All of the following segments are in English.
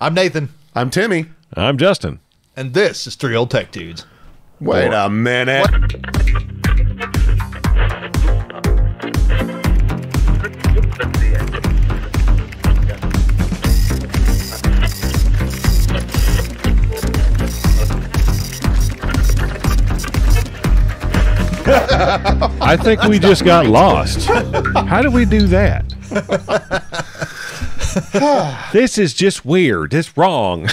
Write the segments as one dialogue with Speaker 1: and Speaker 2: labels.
Speaker 1: I'm Nathan,
Speaker 2: I'm Timmy.
Speaker 3: I'm Justin.
Speaker 1: and this is Three Old Tech Dudes.
Speaker 2: Wait a minute.
Speaker 3: I think we just got lost. How did we do that? this is just weird. It's wrong.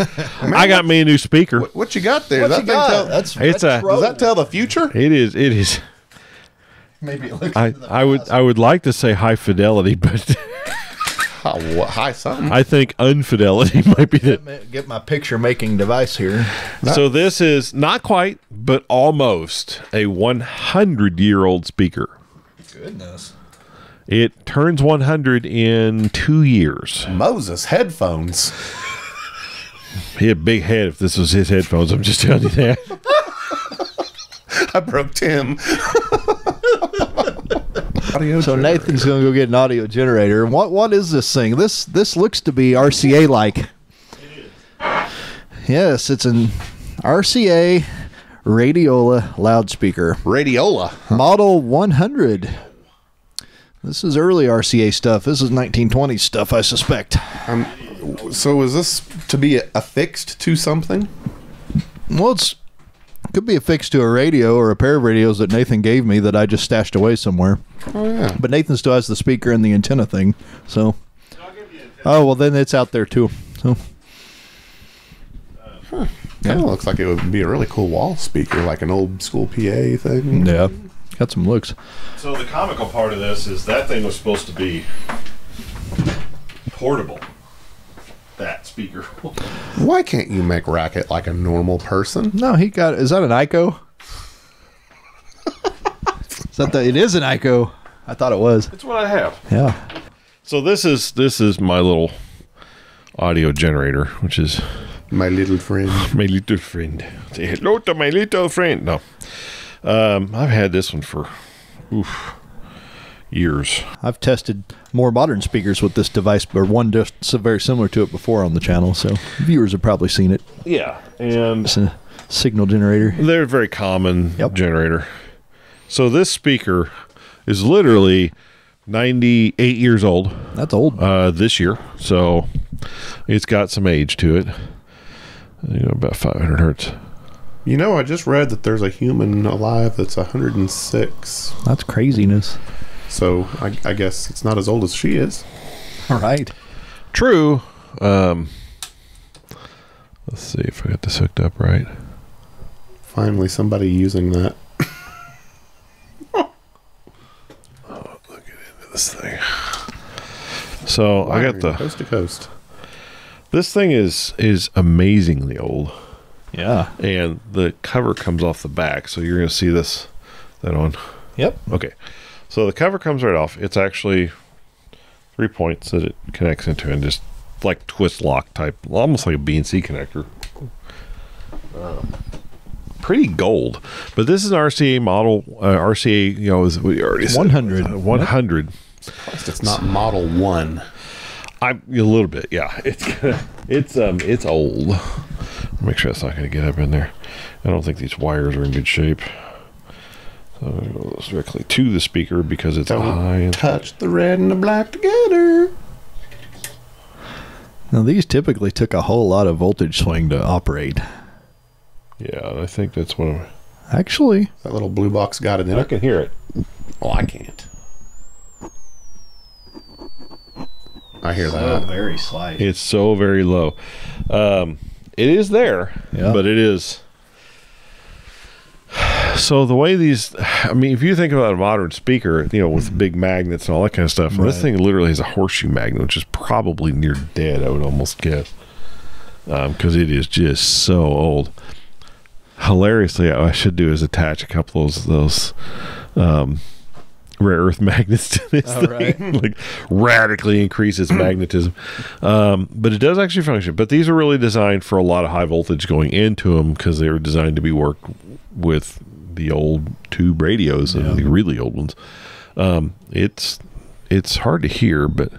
Speaker 3: I got me a new speaker.
Speaker 2: What you got there?
Speaker 1: What
Speaker 2: That
Speaker 1: you
Speaker 2: thing
Speaker 1: got?
Speaker 2: tell-
Speaker 1: That's
Speaker 3: It's uh,
Speaker 1: that's
Speaker 3: a-
Speaker 2: does that tell the future?
Speaker 3: It is. It is.
Speaker 1: maybe it looks
Speaker 3: I, I would. I would like to say high fidelity, but
Speaker 2: Oh, what, hi, something.
Speaker 3: I think unfidelity might be the.
Speaker 1: get my picture making device here.
Speaker 3: So this is not quite, but almost a 100 year old speaker.
Speaker 1: Goodness.
Speaker 3: It turns 100 in two years.
Speaker 2: Moses headphones.
Speaker 3: He had a big head. If this was his headphones, I'm just telling you that.
Speaker 2: I broke Tim. Audio
Speaker 1: So
Speaker 2: generator.
Speaker 1: Nathan's going to go get an audio generator. What what is this thing? This this looks to be RCA like. Yes, it's an RCA Radiola loudspeaker,
Speaker 2: Radiola.
Speaker 1: model 100. This is early RCA stuff. This is 1920s stuff, I suspect.
Speaker 2: Um, so is this to be affixed to something?
Speaker 1: Well, it's could be affixed to a radio or a pair of radios that Nathan gave me that I just stashed away somewhere.
Speaker 2: Oh yeah.
Speaker 1: But Nathan still has the speaker and the antenna thing. So. Oh well, then it's out there too. So.
Speaker 2: Kind of looks like it would be a really cool wall speaker, like an old school PA thing.
Speaker 1: Yeah, got some looks.
Speaker 3: So the comical part of this is that thing was supposed to be portable. That speaker.
Speaker 2: Why can't you make racket like a normal person?
Speaker 1: No, he got. Is that an EICO? is that the? It is an EICO. I thought it was.
Speaker 3: It's what I have.
Speaker 1: Yeah.
Speaker 3: So this is this is my little audio generator, which is
Speaker 2: My little friend.
Speaker 3: my little friend. Say hello to my little friend. No, um, I've had this one for oof, years.
Speaker 1: I've tested more modern speakers with this device, or one just very similar to it before on the channel. So viewers have probably seen it.
Speaker 3: Yeah, and
Speaker 1: It's a signal generator.
Speaker 3: they're a very common
Speaker 1: Yep.
Speaker 3: generator. So this speaker is literally 98 years old
Speaker 1: That's old.
Speaker 3: uh, this year, so it's got some age to it. You know, about 500 hertz.
Speaker 2: You know, I just read that there's a human alive that's 106.
Speaker 1: That's craziness.
Speaker 2: So I, I guess it's not as old as she is.
Speaker 1: All right.
Speaker 3: True. Um, let's see if I got this hooked up right.
Speaker 2: Finally, somebody using that.
Speaker 3: Oh look at this thing. So I got the.
Speaker 2: coast to coast.
Speaker 3: This thing is is amazingly old.
Speaker 1: Yeah.
Speaker 3: and the cover comes off the back so you're going to see this that on?
Speaker 1: Yep.
Speaker 3: okay. So the cover comes right off. It's actually three points that it connects into and just like twist lock type almost like a bnc connector. Uh, pretty gold. But this is an rca model uh, rca you know as we already said.
Speaker 1: 100.
Speaker 3: uh, 100
Speaker 2: it's not Model One.
Speaker 3: i'm a little bit yeah. It's it's um it's old make sure that's not going to get up in there i don't think these wires are in good shape so I'm gonna go directly to the speaker because it's
Speaker 2: Don't
Speaker 3: high and
Speaker 2: touch the red and the black together.
Speaker 1: Now these typically took a whole lot of voltage swing to operate.
Speaker 3: yeah i think that's what i'm
Speaker 1: Actually,
Speaker 2: That little blue box got it in
Speaker 3: i can hear it
Speaker 2: Oh, I can't. I hear that.
Speaker 1: very slight.
Speaker 3: it's so very low um it is there
Speaker 1: Yeah.
Speaker 3: but it is. So the way these i mean if you think about a modern speaker you know with big magnets and all that kind of stuff this thing literally has a horseshoe magnet which is probably near dead i would almost guess because it is just so old. Hilariously what i should do is attach a couple of those those um rare earth magnets to this
Speaker 1: Oh,
Speaker 3: thing like radically increase its magnetism um, but it does actually function but these are really designed for a lot of high voltage going into them because they were designed to be worked with the old tube radios and the really old ones um, it's it's hard to hear but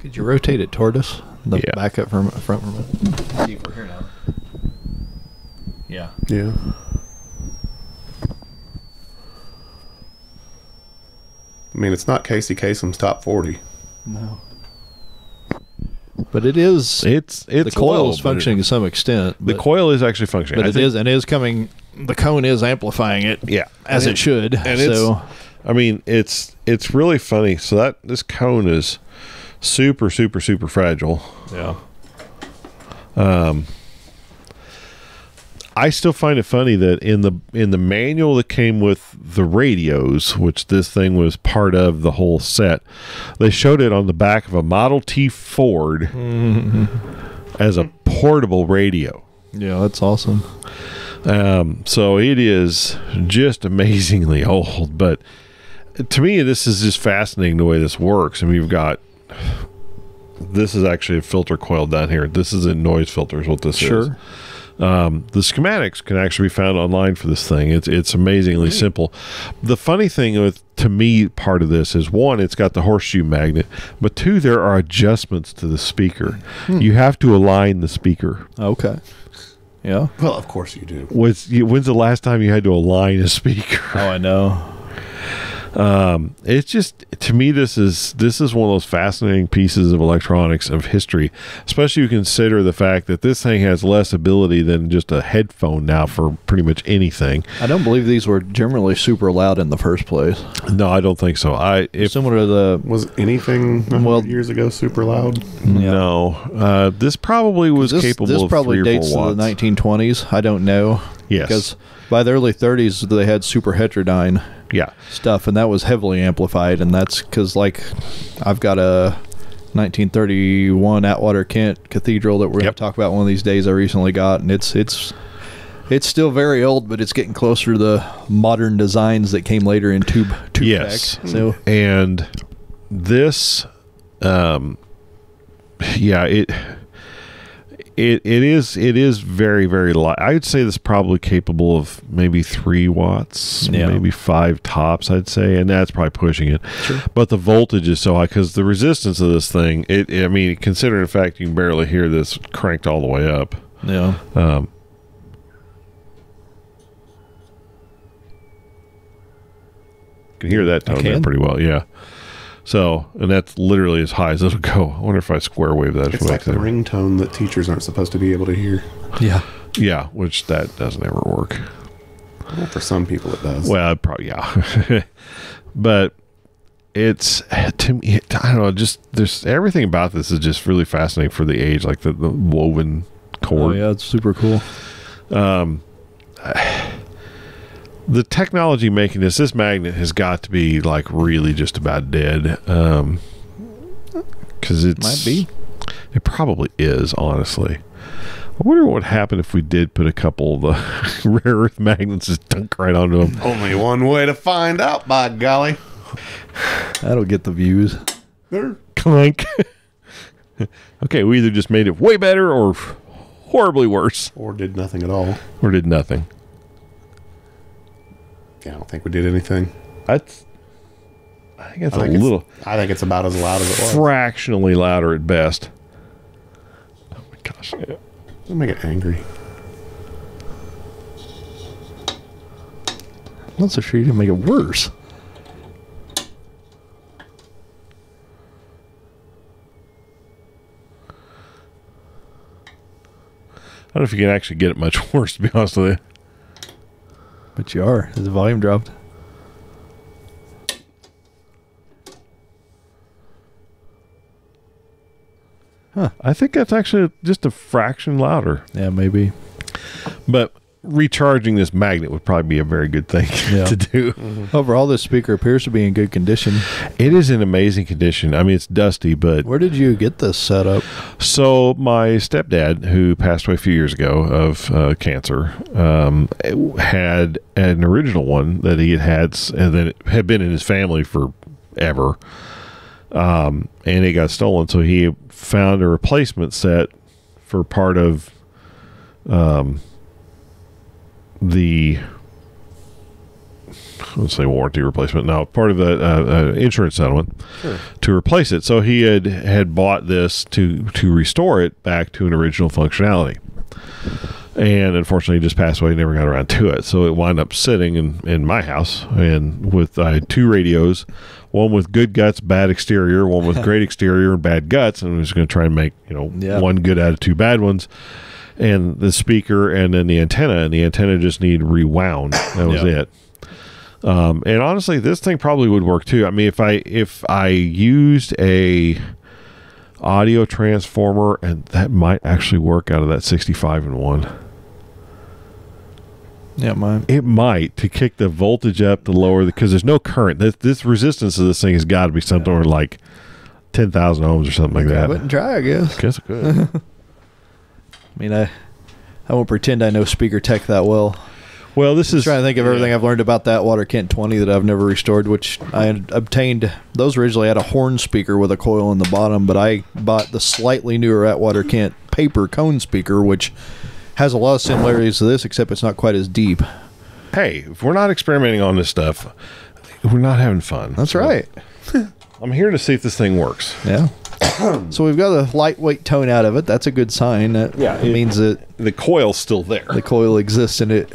Speaker 1: Could you rotate it toward us? The
Speaker 3: Yeah.
Speaker 1: back up from front from it. See if we're here now. Yeah.
Speaker 2: Yeah. Mean, it's not Casey Kasem's top 40.
Speaker 1: No. But it is.
Speaker 3: It's it's
Speaker 1: the coil is functioning
Speaker 3: it-
Speaker 1: to some extent.
Speaker 3: the coil is actually functioning.
Speaker 1: but
Speaker 3: I
Speaker 1: it
Speaker 3: think-
Speaker 1: is and it is coming. The cone is amplifying it.
Speaker 3: Yeah,
Speaker 1: as
Speaker 3: And
Speaker 1: it, should.
Speaker 3: and
Speaker 1: so.
Speaker 3: I mean, it's it's really funny. So that this cone is super super super fragile.
Speaker 1: yeah.
Speaker 3: Um, I still find it funny that in the in the manual that came with the radios, which this thing was part of the whole set, they showed it on the back of a Model T Ford as a portable radio.
Speaker 1: Yeah, that's awesome.
Speaker 3: Um, so it is just amazingly old, but to me, this is just fascinating the way this works. I mean, you've got this is actually a filter coil down here. This is a noise filter, is what this is.
Speaker 1: Sure.
Speaker 3: Um, the schematics can actually be found online for this thing. It's it's amazingly simple. The funny thing with to me part of this is one, it's got the horseshoe magnet, but two, there are adjustments to the speaker. You have to align the speaker.
Speaker 1: Okay. Yeah.
Speaker 2: Well, of course you do.
Speaker 3: Was you, when's the last time you had to align a speaker?
Speaker 1: Oh, I know.
Speaker 3: Um, it's just to me this is this is one of those fascinating pieces of electronics of history, especially you consider the fact that this thing has less ability than just a headphone now for pretty much anything.
Speaker 1: I don't believe these were generally super loud in the first place.
Speaker 3: No, I don't think so. I if
Speaker 1: Similar to the
Speaker 2: Was anything
Speaker 1: Well-
Speaker 2: well, years ago super loud?
Speaker 3: no, uh, this probably was
Speaker 1: this,
Speaker 3: capable
Speaker 1: this
Speaker 3: of
Speaker 1: probably
Speaker 3: three or
Speaker 1: dates
Speaker 3: four
Speaker 1: to
Speaker 3: watts.
Speaker 1: the 1920s. I don't know
Speaker 3: yes,
Speaker 1: because by the early 30s they had super heterodyne
Speaker 3: yeah,
Speaker 1: stuff, and that was heavily amplified. And that's because like I've got a 1931 Atwater Kent Cathedral that we're
Speaker 3: Yep.
Speaker 1: going to talk about one of these days. I recently got, and it's it's it's still very old, but it's getting closer to the modern designs that came later in tube tube
Speaker 3: Yes.
Speaker 1: tech. So
Speaker 3: and this um yeah it it it is it is very very light i'd say this is probably capable of maybe three watts
Speaker 1: Yeah.
Speaker 3: maybe five tops i'd say and that's probably pushing it. But the voltage is so high because the resistance of this thing it i mean considering the fact you can barely hear this cranked all the way up
Speaker 1: yeah,
Speaker 3: um can hear that tone there pretty well yeah so and that's literally as high as it'll go i wonder if i square wave that
Speaker 2: It's like the ringtone that teachers aren't supposed to be able to hear.
Speaker 1: yeah.
Speaker 3: yeah which that doesn't ever work
Speaker 2: Well, for some people it does.
Speaker 3: well I'd probably yeah but it's to me i don't know just there's everything about this is just really fascinating for the age like the, the woven cord Oh
Speaker 1: yeah, it's super cool.
Speaker 3: Um, the technology making this this magnet has got to be like really just about dead um because it's
Speaker 1: Might be.
Speaker 3: it probably is honestly i wonder what would happen if we did put a couple of the rare earth magnets just dunk right onto them
Speaker 2: Only one way to find out, by golly.
Speaker 1: That'll get the views.
Speaker 2: There.
Speaker 3: clank okay we either just made it way better or horribly worse
Speaker 2: Or did nothing at all.
Speaker 3: or did nothing
Speaker 2: Yeah, I don't think we did anything.
Speaker 3: that's i think that's
Speaker 2: I
Speaker 3: a
Speaker 2: think,
Speaker 3: little
Speaker 2: it's, I think it's about as loud as it was.
Speaker 3: fractionally louder at best oh my gosh
Speaker 2: Don't make it angry.
Speaker 1: I'm Not so sure you can make it worse.
Speaker 3: I don't know if you can actually get it much worse, to be honest with you.
Speaker 1: But you are. Has the volume dropped? Huh.
Speaker 3: I think that's actually just a fraction louder.
Speaker 1: Yeah, maybe.
Speaker 3: But recharging this magnet would probably be a very good thing
Speaker 1: Yeah.
Speaker 3: to do.
Speaker 1: Overall, this speaker appears to be in good condition.
Speaker 3: It is in amazing condition. I mean, it's dusty, but
Speaker 1: Where did you get this set up?
Speaker 3: so my stepdad, who passed away a few years ago of uh, cancer, um, had an original one that he had had, and then it had been in his family forever. Um, and it got stolen, so he found a replacement set for part of um, the let's say warranty replacement. Now, part of the uh, uh, insurance settlement to replace it. So he had had bought this to to restore it back to an original functionality. And unfortunately, he just passed away. Never got around to it. So it wound up sitting in, in my house, and with I had two radios, one with good guts, bad exterior, one with great exterior and bad guts. And I was going to try and make you know
Speaker 1: Yeah.
Speaker 3: one good out of two bad ones and the speaker and then the antenna and the antenna just need rewound that was
Speaker 1: Yeah.
Speaker 3: it um, and honestly this thing probably would work too i mean if i if i used a audio transformer and that might actually work out of that 65 and 1
Speaker 1: Yeah, mine.
Speaker 3: it might to kick the voltage up to lower because there's no current this, this resistance of this thing has got to be something like 10,000 ohms or something like that.
Speaker 1: I wouldn't try, I guess.
Speaker 3: guess it could
Speaker 1: I mean, I I won't pretend I know speaker tech that well.
Speaker 3: well this is
Speaker 1: trying to think of everything I've learned about that Water Kent 20 that I've never restored, which I had obtained. Those originally had a horn speaker with a coil in the bottom, but I bought the slightly newer Atwater Kent paper cone speaker, which has a lot of similarities to this, except it's not quite as deep.
Speaker 3: hey, if we're not experimenting on this stuff, we're not having fun.
Speaker 1: That's
Speaker 3: So,
Speaker 1: right.
Speaker 3: I'm here to see if this thing works.
Speaker 1: Yeah. so we've got a lightweight tone out of it. That's a good sign. That
Speaker 3: Yeah, it-
Speaker 1: means that
Speaker 3: The coil's still there.
Speaker 1: the coil exists and it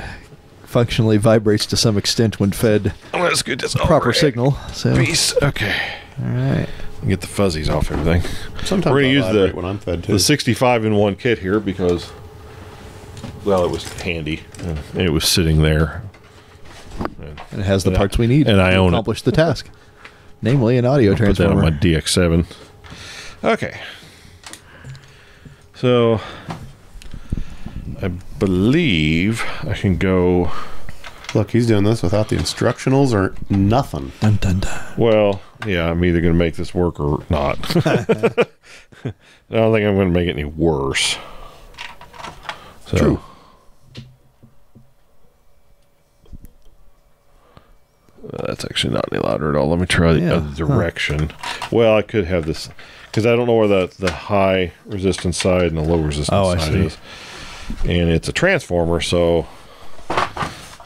Speaker 1: functionally vibrates to some extent when fed
Speaker 3: I'm gonna scoot this
Speaker 1: proper signal. So, all
Speaker 3: Piece. Okay.
Speaker 1: All right.
Speaker 3: Get the fuzzies off everything.
Speaker 2: Sometimes
Speaker 3: We're gonna
Speaker 2: I
Speaker 3: use the
Speaker 2: when I'm fed too.
Speaker 3: the 65 in one kit here because, well, it was handy and it was sitting there.
Speaker 1: And it has the
Speaker 3: And I-
Speaker 1: parts we need
Speaker 3: and I
Speaker 1: to
Speaker 3: own it.
Speaker 1: accomplish the task, namely an audio transformer.
Speaker 3: Put that on my DX7. Okay. So, I believe I can go.
Speaker 2: Look, he's doing this without the instructionals or nothing.
Speaker 1: Dun, dun, dun.
Speaker 3: Well, yeah, I'm either going to make this work or not. I don't think I'm going to make it any worse. So,
Speaker 2: True.
Speaker 3: That's actually not any louder at all. Let me try the
Speaker 1: Yeah,
Speaker 3: other
Speaker 1: huh.
Speaker 3: direction. Well, I could have this because I don't know where the the high resistance side and the low resistance
Speaker 1: Oh,
Speaker 3: side is, and it's a transformer. So,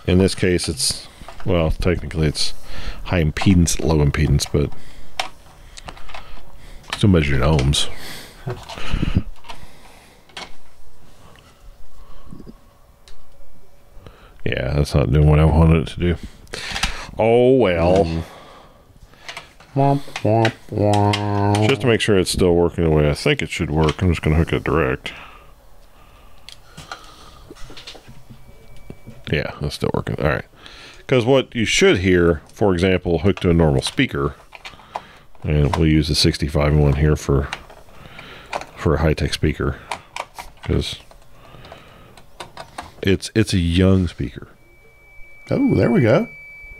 Speaker 3: in this case, it's well, technically it's high impedance, low impedance, but still measured in ohms. Yeah, that's not doing what I wanted it to do. Oh well.
Speaker 2: Womp.
Speaker 3: Just to make sure it's still working the way I think it should work, I'm just going to hook it direct. Yeah, that's still working. All right. Because what you should hear, for example, hooked to a normal speaker, and we'll use the 65 one here for for a high tech speaker, because it's it's a young speaker.
Speaker 2: Oh, there we go.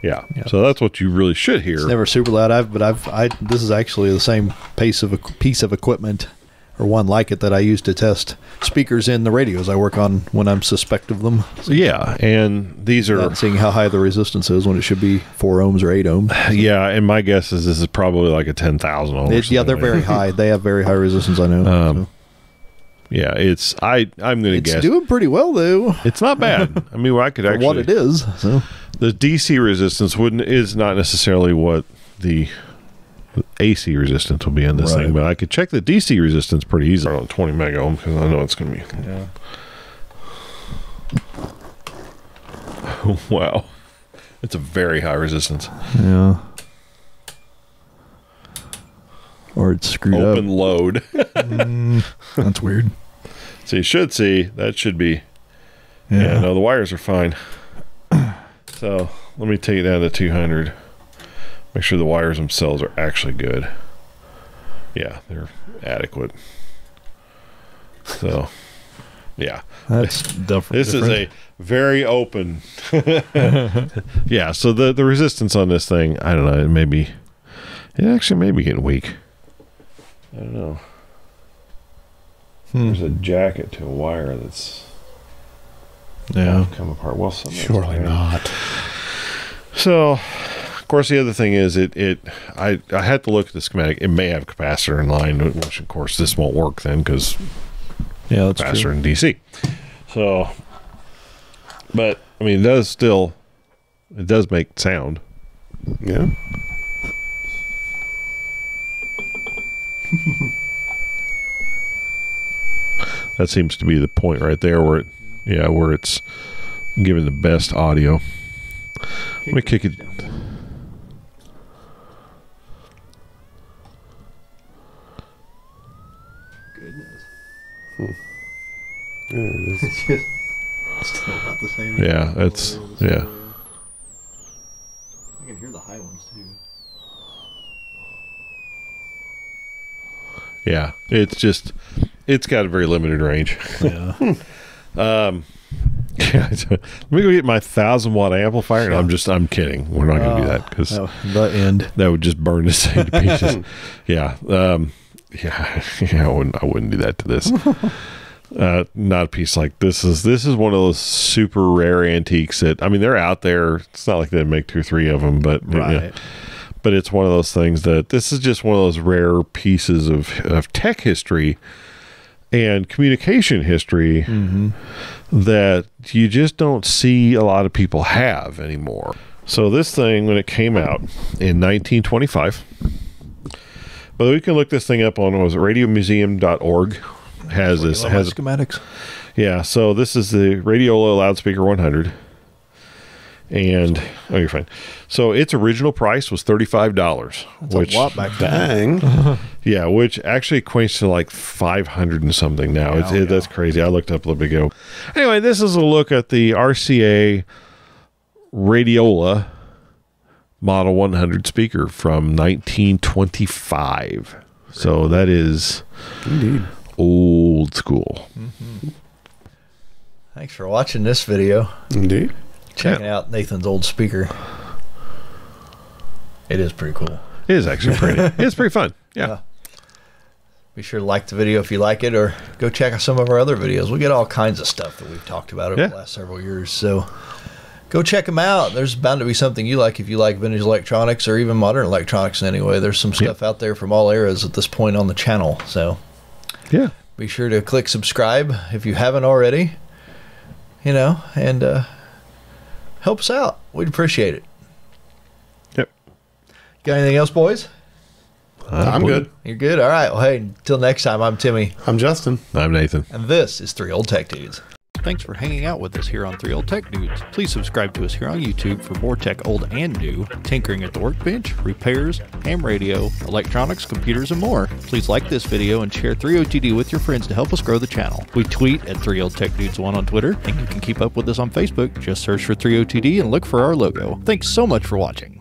Speaker 3: Yeah. So that's what you really should hear.
Speaker 1: It's never super loud. I've but I've I this is actually the same piece of equ- piece of equipment or one like it that I use to test speakers in the radios I work on when I'm suspect of them.
Speaker 3: So yeah, and these are
Speaker 1: seeing how high the resistance is when it should be four ohms or eight ohms.
Speaker 3: Yeah, and my guess is this is probably like a ten thousand
Speaker 1: ohms. yeah, they're
Speaker 3: something
Speaker 1: very high. They have very high resistance. I know.
Speaker 3: Um,
Speaker 1: So.
Speaker 3: Yeah, it's I. I'm gonna guess
Speaker 1: It's
Speaker 3: guess
Speaker 1: doing pretty well though.
Speaker 3: it's not bad. I mean, I could actually
Speaker 1: what it is. So
Speaker 3: the DC resistance wouldn't is not necessarily what the AC resistance will be in this
Speaker 1: Right.
Speaker 3: thing, but I could check the DC resistance pretty easily on 20 mega ohm because I know it's gonna be. Yeah. wow, it's a very high resistance.
Speaker 1: yeah. Or it's screwed
Speaker 3: Open load.
Speaker 1: up. Mm, that's weird.
Speaker 3: so you should see that should be Yeah, no, the wires are fine. So let me take it down to 200. Make sure the wires themselves are actually good. Yeah, they're adequate. So, yeah,
Speaker 1: That's different.
Speaker 3: this is a very open. yeah, so the the resistance on this thing, I don't know, it may be, it actually may be getting weak. I don't know. Hmm. There's a jacket to a wire that's
Speaker 1: yeah.
Speaker 3: come apart. Well, some of it's
Speaker 2: Surely
Speaker 3: bad.
Speaker 2: not.
Speaker 3: So, of course, the other thing is it it I I had to look at the schematic. It may have capacitor in line, which of course this won't work then because
Speaker 1: Yeah, that's
Speaker 3: capacitor
Speaker 1: true.
Speaker 3: in DC. So, but I mean, it does still It does make sound.
Speaker 2: Yeah.
Speaker 3: That seems to be the point right there where it, yeah, where it's giving the best audio. Let me kick it.
Speaker 1: Goodness.
Speaker 2: There it is.
Speaker 1: Still about the same.
Speaker 3: Yeah, it's yeah.
Speaker 1: I can hear the high ones too.
Speaker 3: Yeah, it's just it's got a very limited range.
Speaker 1: Yeah.
Speaker 3: Yeah, let me go get my thousand watt amplifier. No, I'm just I'm kidding. We're not gonna do that because
Speaker 1: Oh, the end.
Speaker 3: that would just burn this thing to pieces. yeah, um, yeah, yeah. I wouldn't I wouldn't do that to this. Uh, not a piece like this is this is one of those super rare antiques that I mean they're out there. It's not like they make two or three of them, but you know,
Speaker 1: Right.
Speaker 3: But it's one of those things that this is just one of those rare pieces of, of tech history and communication history that you just don't see a lot of people have anymore. So this thing, when it came out in 1925, but we can look this thing up on was it radiomuseum.org has this has
Speaker 1: schematics.
Speaker 3: yeah, so this is the Radiola loudspeaker 100. And oh, you're fine. So its original price was thirty-five dollars, which
Speaker 1: a lot back then.
Speaker 2: Dang.
Speaker 3: yeah, which actually equates to like five hundred and something now.
Speaker 1: Yeah, oh,
Speaker 3: it,
Speaker 1: yeah.
Speaker 3: That's crazy. I looked up a little bit ago. Anyway, this is a look at the RCA Radiola Model 100 speaker from 1925. So that is
Speaker 2: Indeed.
Speaker 3: old school. Mm-hmm.
Speaker 1: Thanks for watching this video.
Speaker 2: Indeed.
Speaker 1: Checking out Nathan's old speaker. It is pretty cool.
Speaker 3: It is actually pretty. it's pretty fun. Yeah.
Speaker 1: Yeah. Be sure to like the video if you like it, or go check out some of our other videos. We get all kinds of stuff that we've talked about over
Speaker 3: Yeah.
Speaker 1: the last several years. So go check them out. There's bound to be something you like if you like vintage electronics or even modern electronics. in any way. there's some stuff out there from all eras at this point on the channel. So
Speaker 3: Yeah.
Speaker 1: be sure to click subscribe if you haven't already. You know, and uh, help us out. We'd appreciate it.
Speaker 3: Yep.
Speaker 1: Got anything else, boys?
Speaker 2: Uh, I'm good.
Speaker 1: You're good. All right. Well, hey, until next time. I'm Timmy.
Speaker 2: I'm Justin.
Speaker 3: I'm Nathan.
Speaker 1: And this is Three Old Tech Dudes. Thanks for hanging out with us here on Three Old Tech Dudes. Please subscribe to us here on YouTube for more tech old and new, tinkering at the workbench, repairs, ham radio, electronics, computers, and more. Please like this video and share 3OTD with your friends to help us grow the channel. We tweet at Three Old Tech Dudes 1 on Twitter, and you can keep up with us on Facebook. Just search for 3OTD and look for our logo. Thanks so much for watching.